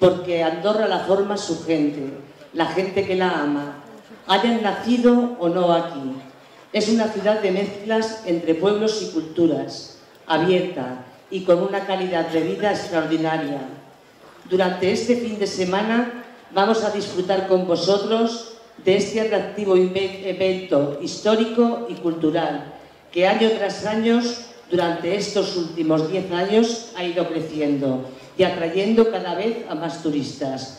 porque Andorra la forma su gente, la gente que la ama, hayan nacido o no aquí. Es una ciudad de mezclas entre pueblos y culturas, abierta y con una calidad de vida extraordinaria. Durante este fin de semana vamos a disfrutar con vosotros de este atractivo evento histórico y cultural que año tras año, durante estos últimos 10 años, ha ido creciendo y atrayendo cada vez a más turistas.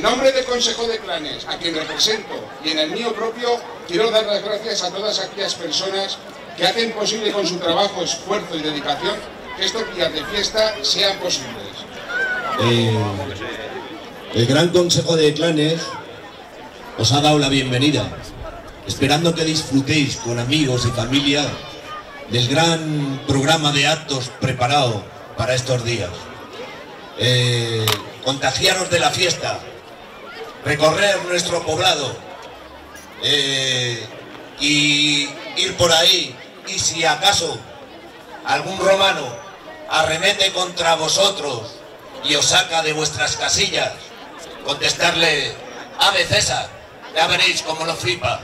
En nombre del Consejo de Clanes, a quien represento, y en el mío propio, quiero dar las gracias a todas aquellas personas que hacen posible con su trabajo, esfuerzo y dedicación que estos días de fiesta sean posibles. Eh, el Gran Consejo de Clanes os ha dado la bienvenida, esperando que disfrutéis con amigos y familia del gran programa de actos preparado para estos días. Eh, contagiaros de la fiesta, recorrer nuestro poblado eh, y ir por ahí y si acaso algún romano arremete contra vosotros y os saca de vuestras casillas, contestarle, ave César, ya veréis cómo lo flipa.